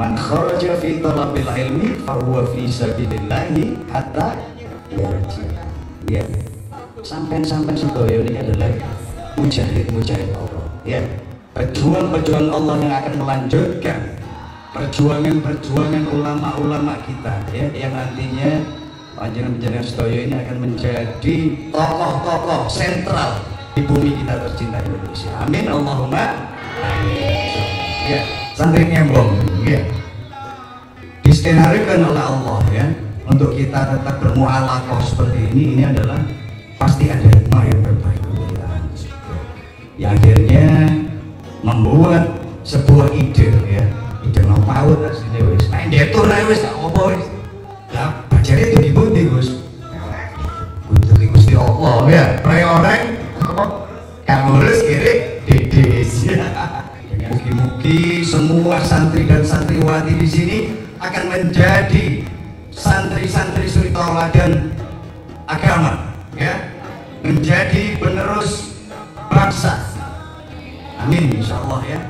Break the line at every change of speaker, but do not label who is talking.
Man kharaja fi talabil ilmi fahuwa fi sabilillahi hatta yarji. Ya. Sampai-sampai sedaya ini adalah mujahid-mujahid Allah. Ya. Pejuang-pejuang Allah yang akan melanjutkan perjuangan-perjuangan ulama-ulama kita ya yang nantinya panjenengan-panjenengan sedaya ini akan menjadi tokoh-tokoh sentral di bumi kita tercinta Indonesia. Amin Allahumma. Amin. Ya, santri nyembong. Ya. Diskenarikan oleh Allah ya. Untuk kita tetap bermualafah seperti ini ini adalah pasti ada hikmah yang terbaik kita. Ya akhirnya membuat sebuah ide ya. Ide no paut aslinya wis. Nah diatur ae wis gak apa wis. Lah bajare itu di pundi Gus untuk Gusti Allah ya. Rai orang kang ngurus kiri Mugi-mugi semua santri dan santriwati di sini akan menjadi santri-santri suri tauladan agama ya. Menjadi penerus bangsa. Amin insya Allah ya